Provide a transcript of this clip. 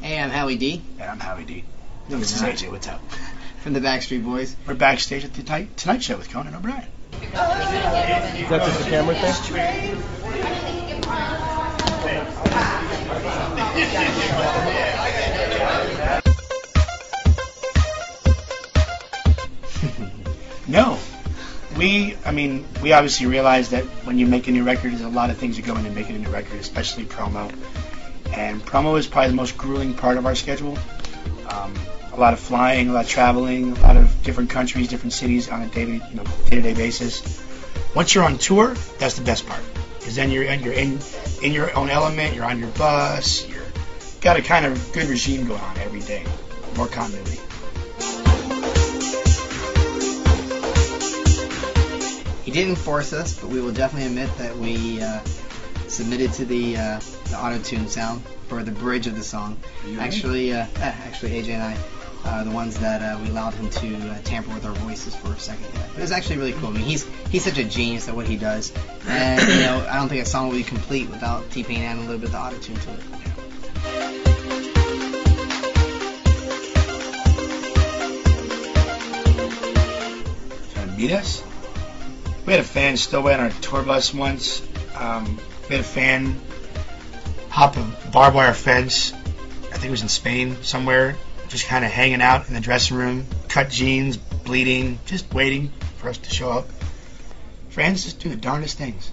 Hey, I'm Howie D. And I'm Howie D. No, this is. AJ. What's up? From the Backstreet Boys. We're backstage at the Tonight, tonight Show with Conan O'Brien. Is that just a camera thing? No. We, I mean, we obviously realize that when you make a new record, there's a lot of things that go into making a new record, especially promo. And promo is probably the most grueling part of our schedule. Um, a lot of flying, a lot of traveling, a lot of different countries, different cities on a daily, you know, day-to-day basis. Once you're on tour, that's the best part, because then you're in, you're in in your own element. You're on your bus. You're got a kind of good regime going on every day, more continuity. He didn't force us, but we will definitely admit that we uh, submitted to the, uh, the auto-tune sound for the bridge of the song. Actually, uh, actually, AJ and I are the ones that uh, we allowed him to uh, tamper with our voices for a second. Yeah. It was actually really cool. I mean, he's he's such a genius at what he does, and you know, I don't think a song would be complete without T-Pain adding a little bit of the auto-tune to it. trying to meet us. We had a fan stow away on our tour bus once. Um, we had a fan hop a barbed wire fence. I think it was in Spain somewhere, just kind of hanging out in the dressing room, cut jeans, bleeding, just waiting for us to show up. Fans just do the darndest things.